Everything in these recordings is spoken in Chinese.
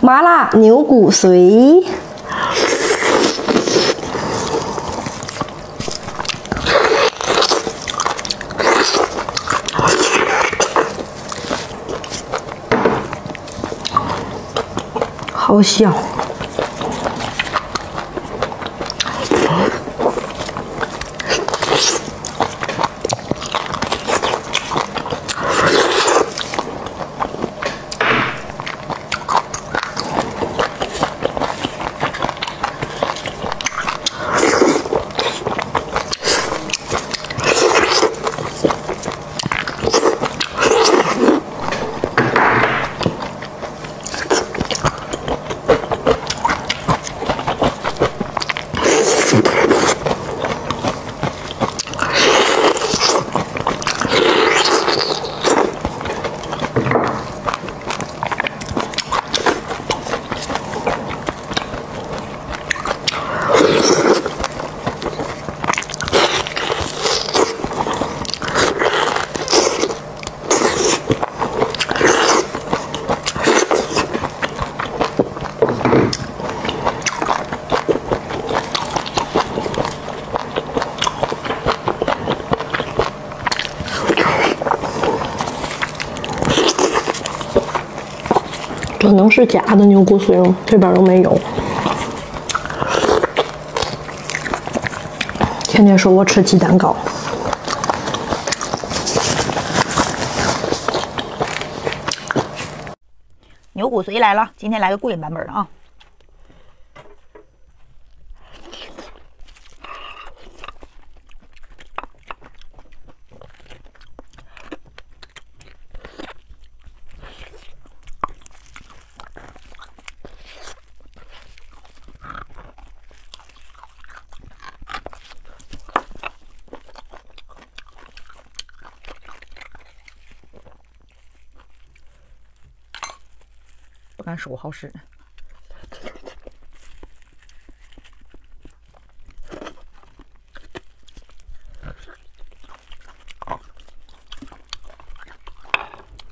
麻辣牛骨髓，好香。这能是假的牛骨髓吗？这边都没有。天天说我吃鸡蛋糕，牛骨髓来了，今天来个过瘾版本的啊！不敢说好使。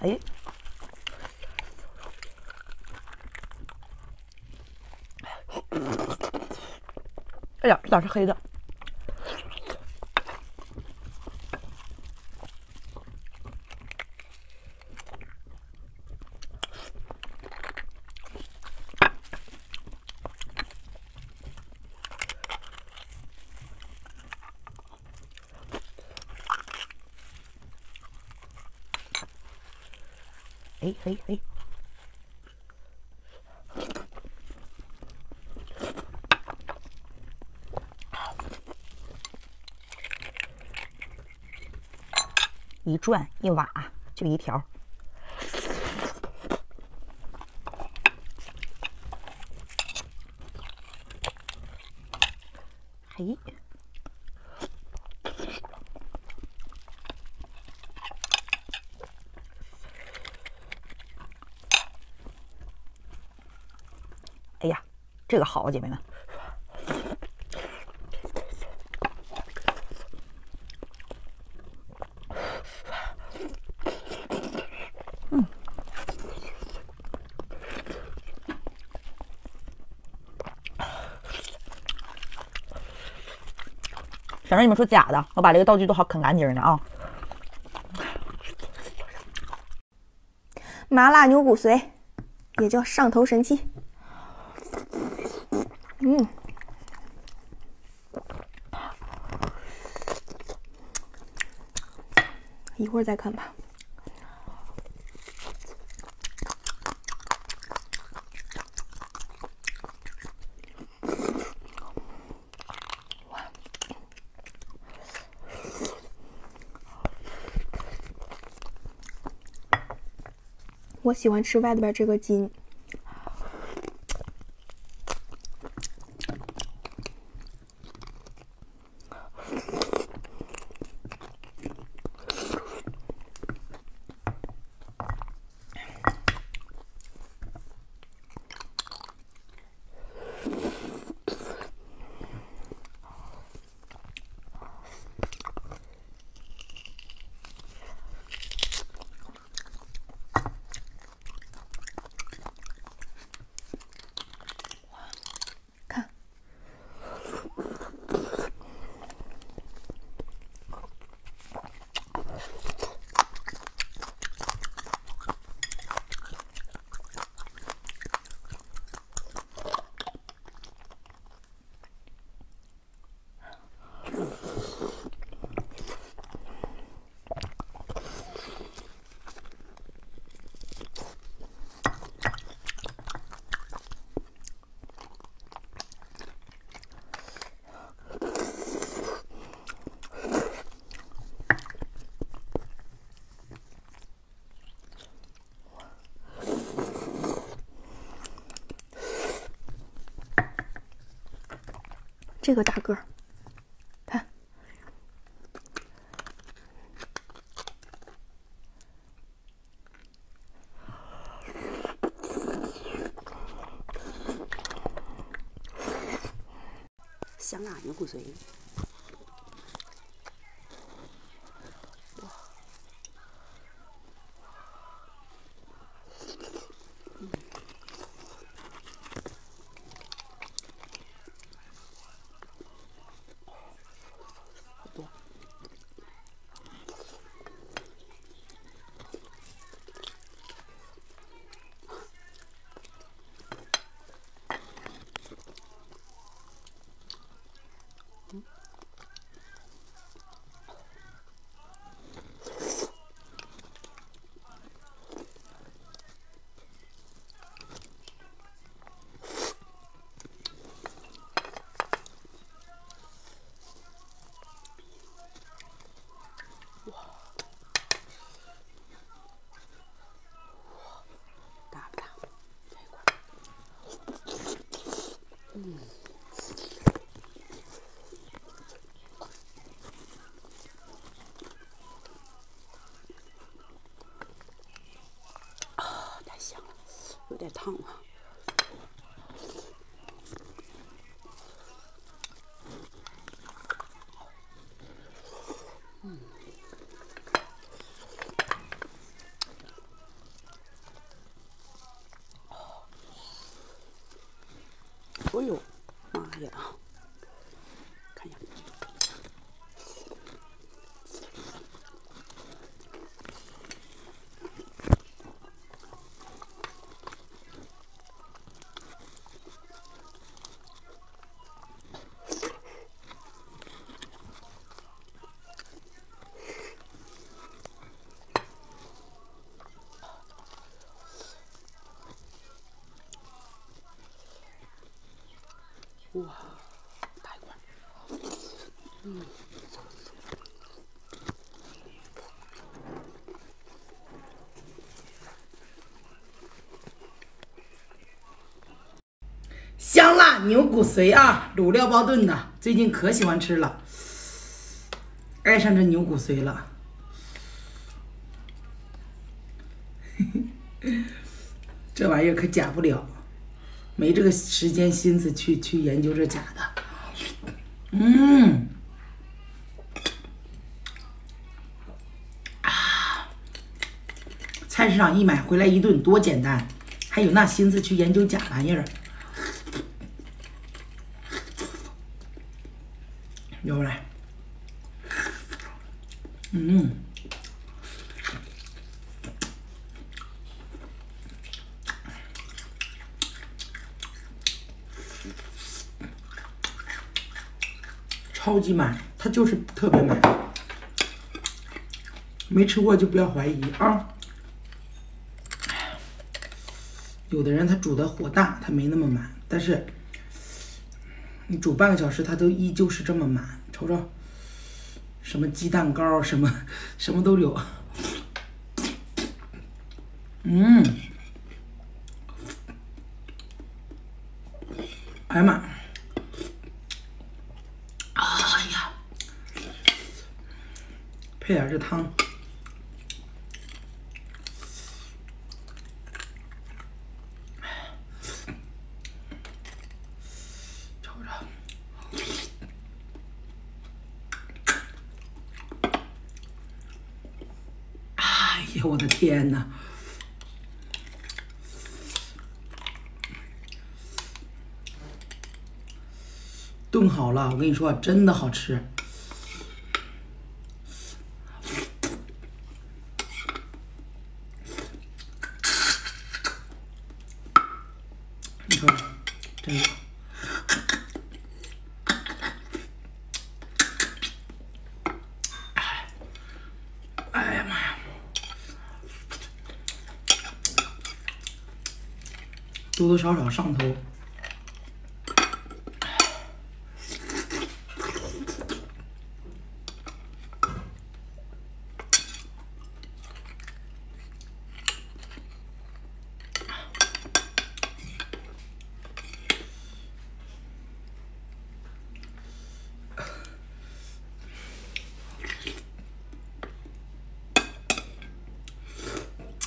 哎，哎呀，这咋是黑的？哎哎哎！一转一挖就一条。嘿，哎呀，这个好，姐妹们。想让你们说假的，我把这个道具都好啃干净呢啊！麻辣牛骨髓，也叫上头神器。嗯，一会儿再看吧。我喜欢吃外边这个筋。这个大个儿，看，香辣牛骨髓。烫了哦呦，妈呀！看一下，哇，大一块儿，香辣牛骨髓啊，卤料包炖的，最近可喜欢吃了，爱上这牛骨髓了。这玩意儿可假不了，没这个时间心思去去研究这假的。嗯，啊，菜市场一买回来一顿多简单，还有那心思去研究假玩意儿。有来，嗯，超级满，它就是特别满，没吃过就不要怀疑啊。有的人他煮的火大，他没那么满，但是你煮半个小时，它都依旧是这么满。瞅瞅，什么鸡蛋糕，什么什么都有。嗯，哎呀妈！哎呀，配点这汤。瞅瞅，哎呀，我的天呐！炖好了，我跟你说，真的好吃。多多少少上头。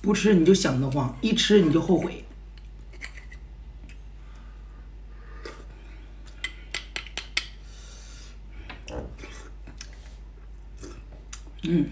不吃你就想得慌，一吃你就后悔。嗯，